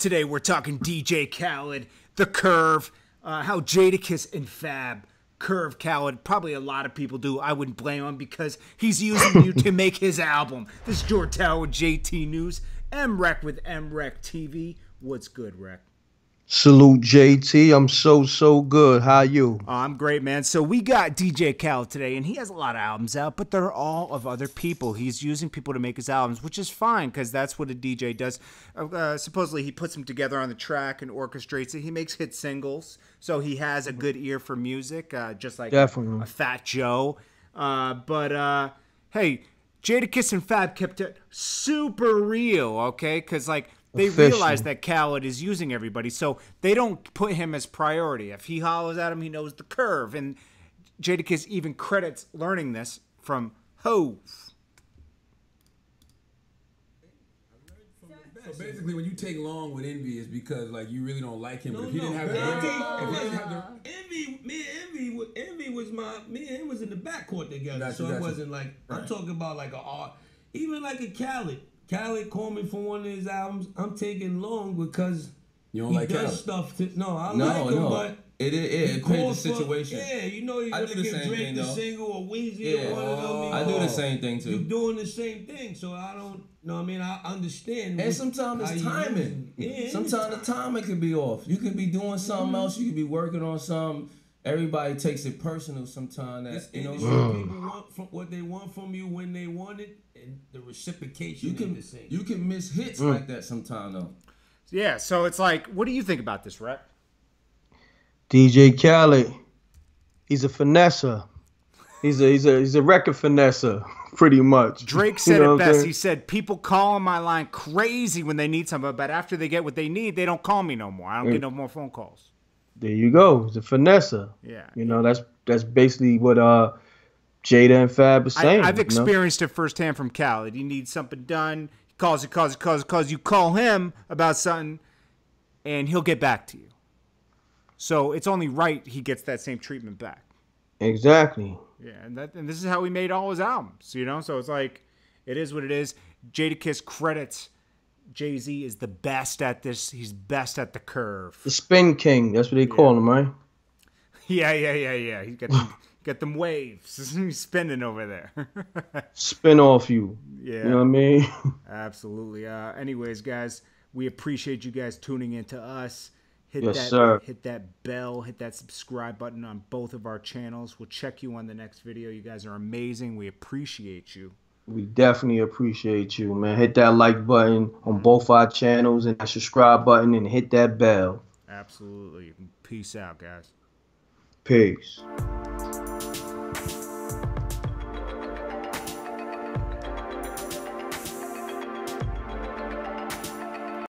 Today we're talking DJ Khaled, The Curve, uh, how Jadakiss and Fab curve Khaled. Probably a lot of people do. I wouldn't blame him because he's using you to make his album. This is Tower with JT News. MREC with MREC TV. What's good, Rec? Salute JT. I'm so so good. How you? Oh, I'm great, man. So we got DJ Khaled today, and he has a lot of albums out, but they're all of other people. He's using people to make his albums, which is fine because that's what a DJ does. Uh, uh, supposedly, he puts them together on the track and orchestrates it. He makes hit singles, so he has a good ear for music, uh, just like Definitely. a Fat Joe. Uh, but uh, hey, Jadakiss and Fab kept it super real, okay? Because like they Official. realize that Khaled is using everybody, so they don't put him as priority. If he hollers at him, he knows the curve. And Jadakiss even credits learning this from Hove. So basically, when you take long with Envy, it's because like you really don't like him. No, but if he no, didn't have the, Envy, if he didn't have the, Envy, me and Envy, was, Envy was my, me and him was in the backcourt together, Gotcha, so gotcha. it wasn't like I'm talking about like a art, even like a Khaled. Khaled called me for one of his albums. I'm taking long because You don't he like does Khaled? stuff to. No, I No, like him, no. but. It it, it, depends the for- situation. yeah, you know you're I gonna give Drake thing, the though. single or Weezy Yeah. or one of them. I do the same thing too. You're doing the same thing, so I don't. No, I mean I understand. And sometimes it's timing. Yeah, sometimes the timing can be off. You could be doing something mm-hmm. else. You could be working on something. Everybody takes it personal sometimes. This That you know. industry, people want from what they want from you when they want it, and the reciprocation You can the same. you can miss hits mm. like that sometimes though. Yeah, so it's like, what do you think about this, Rep? DJ Khaled. He's a finesser. He's a he's a he's a record finesser, pretty much. Drake You said know it best. He said, "People call on my line crazy when they need something, but after they get what they need, they don't call me no more. I don't get mm. no more phone calls." There you go. He's a finesser. Yeah, You know that's that's basically what uh Jada and Fab are saying. I've you know? experienced it firsthand from Khaled. He needs something done. He calls, he calls, he calls, he calls. You call him about something, and he'll get back to you. So it's only right he gets that same treatment back. Exactly. Yeah, and that and this is how he made all his albums, you know. So it's like, it is what it is. Jadakiss credits Jay Z is the best at this. He's best at the curve. The Spin King. That's what they call him, right? Yeah, yeah, yeah, yeah. He's got them, got them waves. He's spinning over there. Spin off you. yeah, You know what I mean? absolutely. Uh, anyways, guys, we appreciate you guys tuning in to us. Hit Yes, that, sir. hit that bell, hit that subscribe button on both of our channels. We'll check you on the next video. You guys are amazing. We appreciate you. We definitely appreciate you, man. Hit that like button on mm-hmm. both our channels and that subscribe button and hit that bell. Absolutely. Peace out, guys. Peace.